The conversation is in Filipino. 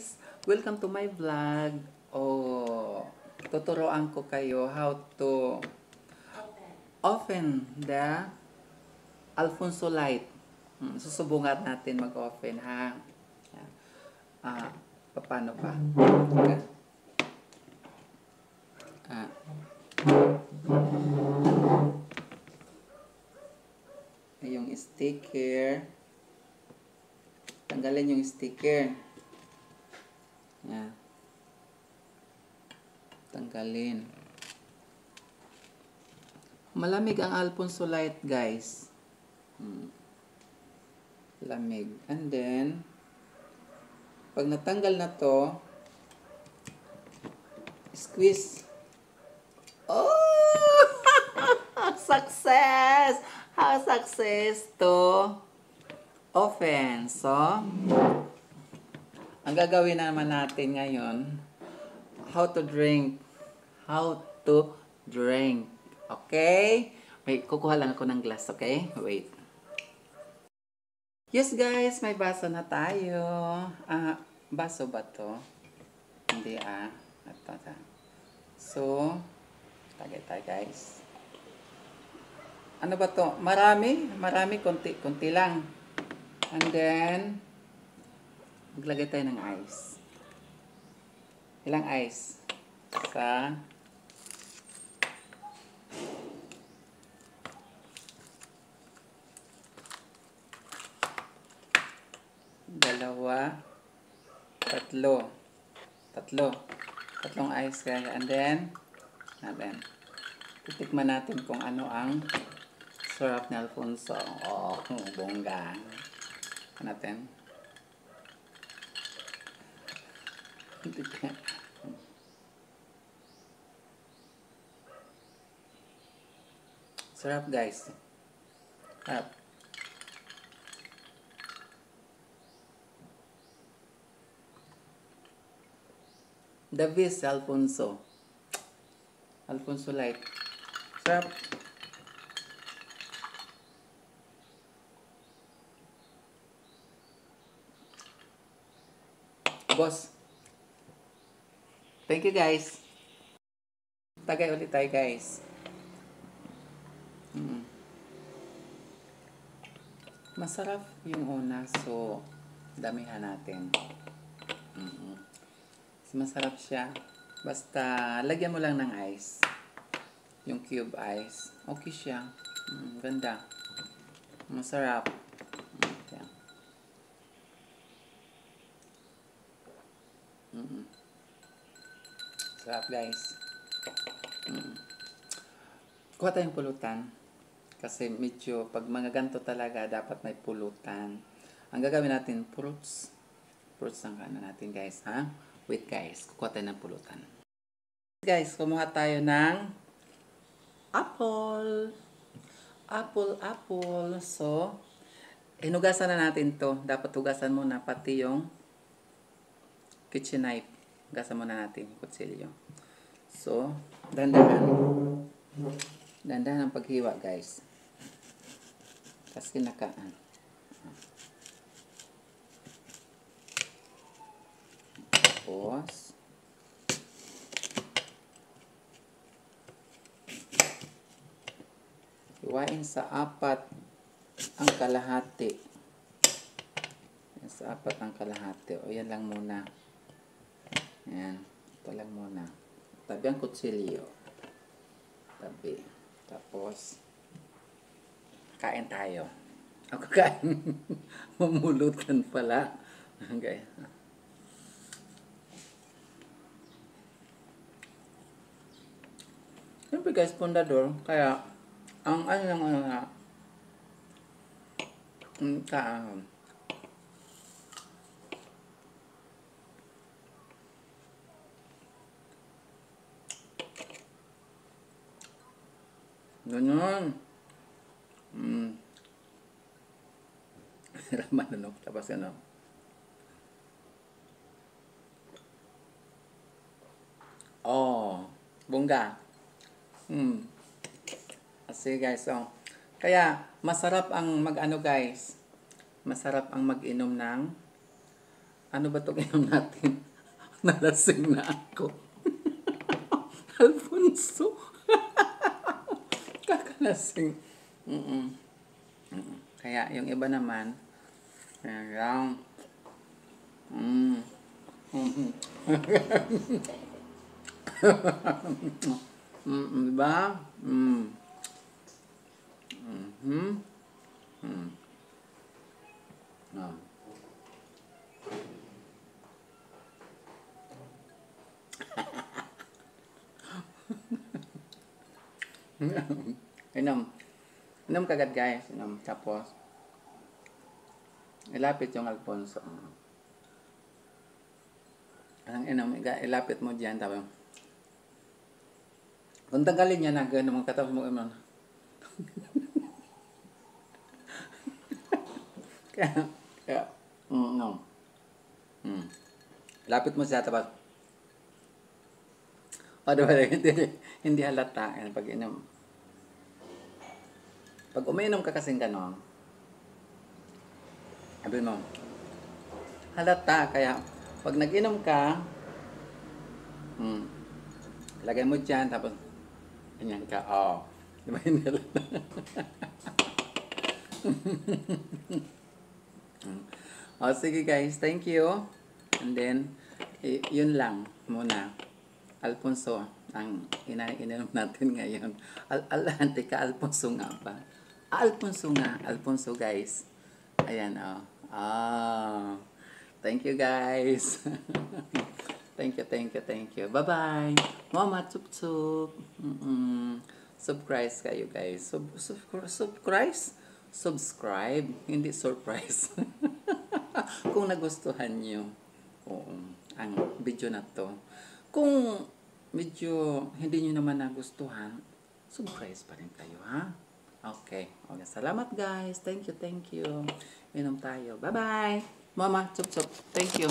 guys! Welcome to my vlog. Oh, tuturuan ko kayo how to open the Alfonso light. Hmm, susubungan natin mag-open ha. Ah, paano pa? Ah. Yung sticker. Tanggalin yung sticker. Yan. Tanggalin. Malamig ang Alfonso Light, guys. Hmm. Lamig. And then, pag natanggal na to, squeeze. Oh! success! How success to open. So, ang gagawin naman natin ngayon, how to drink. How to drink. Okay? Wait, kukuha lang ako ng glass, okay? Wait. Yes guys, may baso na tayo. Ah, baso ba to? Hindi ah. Ito, ito. So, tagay tayo guys. Ano ba to? Marami. Marami, konti. Konti lang. And then, maglagay tayo ng ice. Ilang ice? Sa dalawa, tatlo. Tatlo. Tatlong ice kaya. And then, natin. Titikman natin kung ano ang sarap ni Alfonso. Oh, bongga. Ano natin. Sarap guys. Sarap. Davis Alfonso. Alfonso Light. Sarap. Boss. Thank you guys. Tagay ulit tayo guys. Mm. Masarap yung una so damihan natin. Mm -hmm. Masarap siya. Basta lagyan mo lang ng ice. Yung cube ice. Okay siya. Mm, ganda. Masarap. Okay. Mm -hmm. Sarap guys. Mm. Kuha tayong pulutan. Kasi medyo, pag mga ganito talaga, dapat may pulutan. Ang gagawin natin, fruits. Fruits ang kanan natin guys, ha? Wait guys, kukuha tayo ng pulutan. Guys, kumuha tayo ng apple. Apple, apple. So, hinugasan na natin to. Dapat hugasan muna pati yung kitchen knife. Hugasan muna natin yung kutsilyo. So, dandahan. Dandahan ang paghiwa, guys. Kasi nakaan. Tapos, hiwain sa apat ang kalahati. Sa apat ang kalahati. O, yan lang muna. Yan. Ito lang muna. Tabi ang kutsilyo. Tabi. Tapos, kain tayo. Ako kain. Mamulutan pala. Okay. Siyempre guys, pundador. Kaya, ang ano lang ano ka, um, Ganyan. Hmm. Raman ano, tapos ano. Oh, bongga. Hmm. Kasi guys, so, kaya masarap ang mag-ano guys, masarap ang mag-inom ng Ano ba itong inom natin? Nalasing na ako. Alfonso. Kakalasing. Mm-mm. Mm-mm. Kaya yung iba naman, ayan. Mm. Mm-mm. mm, diba? Mm. Mm-hmm. Mm. Ah. Inom. Inom kagad guys. Inom. Tapos, ilapit yung Alfonso. Ang inom, ilapit mo dyan. Tapos, kung tanggalin niya na, gano'n katapos mo inom. kaya, kaya, mm, no. Mm. Lapit mo siya, tapos, o, diba, hindi, hindi halata yan pag inom. Pag umiinom ka kasing ganon, sabi mo, halata, kaya, pag nag-inom ka, hmm, lagay mo dyan, tapos, ganyan ka, oh. Di ba? Hmm. oh, sige guys, thank you. And then, yun lang muna. Alfonso, ang ina ininom natin ngayon. Al al ka Alfonso nga ba? Alfonso nga, Alfonso guys. Ayan oh. Ah. Thank you guys. thank you, thank you, thank you. Bye-bye. Mama chup chup. Mm-mm. Subscribe kayo guys. Sub sub subscribe? Subscribe, hindi surprise. Kung nagustuhan niyo oo, ang video na to. Kung medyo hindi nyo naman nagustuhan, surprise pa rin kayo, ha? Okay. okay. Salamat, guys. Thank you, thank you. Inom tayo. Bye-bye. Mama, chup chup. Thank you.